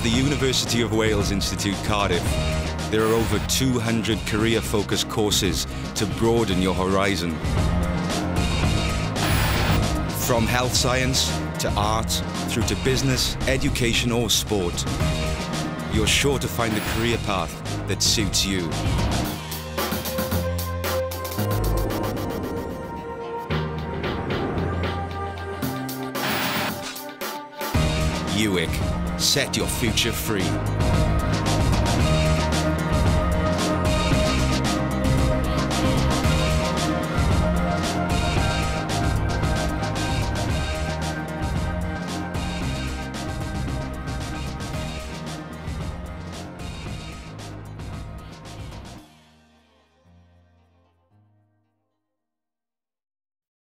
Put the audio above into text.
At the University of Wales Institute Cardiff, there are over 200 career-focused courses to broaden your horizon. From health science to art, through to business, education or sport, you're sure to find the career path that suits you. UWIC, set your future free.